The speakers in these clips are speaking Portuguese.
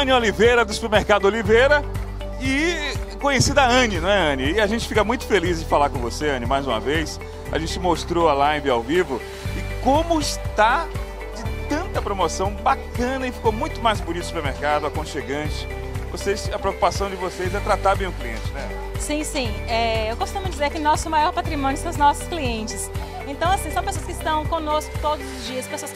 Anne Oliveira, do Supermercado Oliveira, e conhecida Anne, não é, Anne? E a gente fica muito feliz de falar com você, Anne, mais uma vez. A gente mostrou a live ao vivo e como está de tanta promoção bacana e ficou muito mais bonito o supermercado, aconchegante. Vocês, a preocupação de vocês é tratar bem o cliente, né? Sim, sim. É, eu costumo dizer que nosso maior patrimônio são os nossos clientes. Então, assim, são pessoas que estão conosco todos os dias, pessoas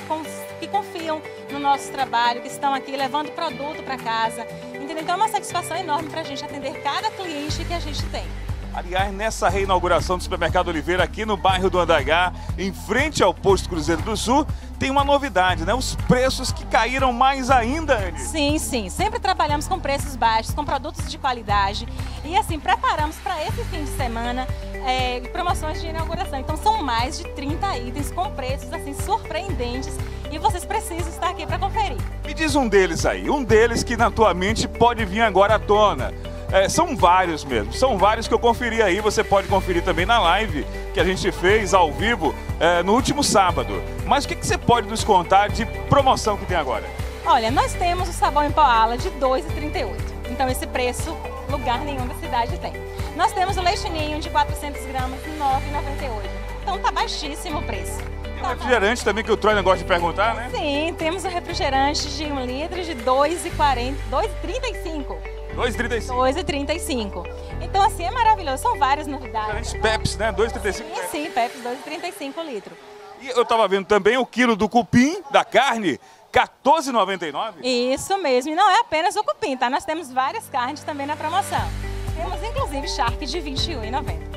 que, confiam no nosso trabalho, que estão aqui levando produto para casa. Entendeu? Então, é uma satisfação enorme para a gente atender cada cliente que a gente tem. Aliás, nessa reinauguração do Supermercado Oliveira aqui no bairro do Andagá, em frente ao posto Cruzeiro do Sul, tem uma novidade, né? Os preços que caíram mais ainda, Anne. Sim, sim. Sempre trabalhamos com preços baixos, com produtos de qualidade. E assim, preparamos para esse fim de semana é, promoções de inauguração. Então são mais de 30 itens com preços assim surpreendentes e vocês precisam estar aqui para conferir. Me diz um deles aí, um deles que na tua mente pode vir agora à tona. É, são vários mesmo, são vários que eu conferi aí, você pode conferir também na live que a gente fez ao vivo é, no último sábado. Mas o que, que você pode nos contar de promoção que tem agora? Olha, nós temos o sabão em pó ala de R$ 2,38. Então esse preço, lugar nenhum da cidade tem. Nós temos o leite ninho de 400 gramas, R$ 9,98. Então tá baixíssimo o preço. Tem tá refrigerante bom. também que o Troy gosta de perguntar, né? Sim, temos o refrigerante de 1 litro de R$ 2,40, 2,35. 2,35. 2,35. Então, assim, é maravilhoso. São várias novidades. Diferentes Peps, né? 2,35. Sim, sim, Peps, 2,35 litro. E eu estava vendo também o quilo do cupim, da carne, 14,99? Isso mesmo. E não é apenas o cupim, tá? Nós temos várias carnes também na promoção. Temos, inclusive, charque de 21,90.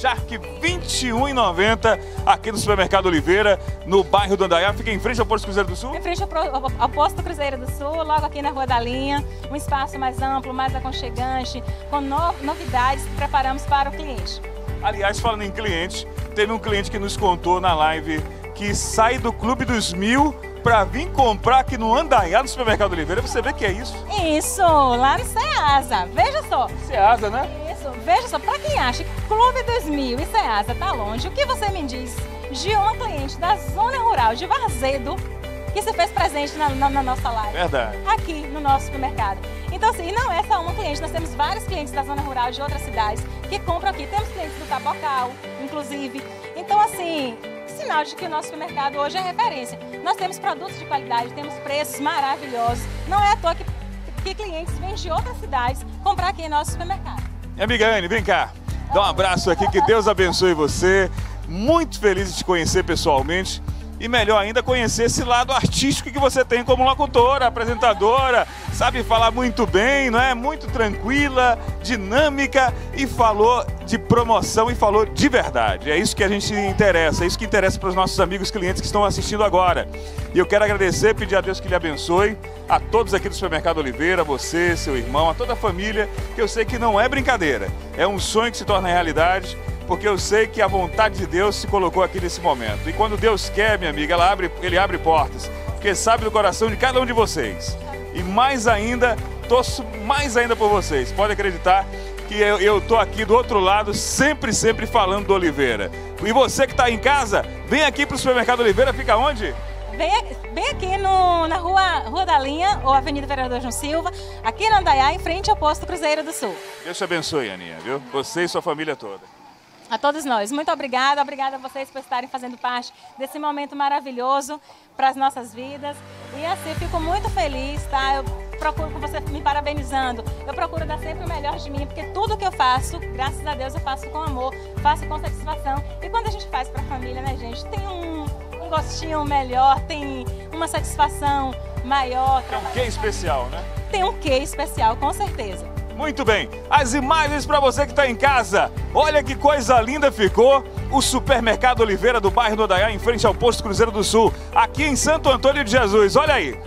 Shark 21,90 aqui no Supermercado Oliveira, no bairro do Andaiá. Fica em frente ao Posto Cruzeiro do Sul? Em frente ao, ao Posto Cruzeiro do Sul, logo aqui na Rua da Linha. Um espaço mais amplo, mais aconchegante, com no, novidades que preparamos para o cliente. Aliás, falando em cliente, teve um cliente que nos contou na live que sai do Clube dos Mil para vir comprar aqui no Andaiá, no Supermercado Oliveira. Você vê que é isso? Isso, lá no Ceasa. Veja só. Ceasa, né? Veja só, para quem acha que Clube 2000 e Ceasa tá longe, o que você me diz de uma cliente da zona rural de Varzedo que se fez presente na, na, na, nossa live. Verdade. Aqui no nosso supermercado. Então, assim, não é só uma cliente, nós temos vários clientes da zona rural de outras cidades que compram aqui. Temos clientes do Tabocal, inclusive. Então, assim, sinal de que o nosso supermercado hoje é referência. Nós temos produtos de qualidade, temos preços maravilhosos. Não é à toa que, que clientes vêm de outras cidades comprar aqui em nosso supermercado. Minha amiga Anne, vem cá. Dá um abraço aqui, que Deus abençoe você. Muito feliz de te conhecer pessoalmente e melhor ainda conhecer esse lado artístico que você tem como locutora, apresentadora, sabe falar muito bem, não é? Muito tranquila, dinâmica e falou de promoção e falou de verdade. É isso que a gente interessa, é isso que interessa para os nossos amigos clientes que estão assistindo agora. E eu quero agradecer, pedir a Deus que lhe abençoe, a todos aqui do Supermercado Oliveira, você, seu irmão, a toda a família, que eu sei que não é brincadeira, é um sonho que se torna realidade porque eu sei que a vontade de Deus se colocou aqui nesse momento. E quando Deus quer, minha amiga, ela abre, ele abre portas, porque sabe do coração de cada um de vocês. E mais ainda, torço mais ainda por vocês. Pode acreditar que eu estou aqui do outro lado, sempre, sempre falando do Oliveira. E você que está em casa, vem aqui para o Supermercado Oliveira, fica onde? Vem, aqui no, na rua, rua da Linha, ou Avenida Vereador João Silva, aqui no Andaiá, em frente ao posto Cruzeiro do Sul. Deus te abençoe, Aninha, viu? Você e sua família toda a todos nós. Muito obrigada, obrigada a vocês por estarem fazendo parte desse momento maravilhoso para as nossas vidas. E assim, fico muito feliz, tá? Eu procuro com você me parabenizando. Eu procuro dar sempre o melhor de mim, porque tudo que eu faço, graças a Deus, eu faço com amor, faço com satisfação. E quando a gente faz para a família, né, gente, tem um, um gostinho melhor, tem uma satisfação maior. Tem um quê especial, né? Tem um quê especial, com certeza. Muito bem, as imagens para você que está em casa. Olha que coisa linda ficou o Supermercado Oliveira do bairro do Odaiá, em frente ao Posto Cruzeiro do Sul, aqui em Santo Antônio de Jesus. Olha aí,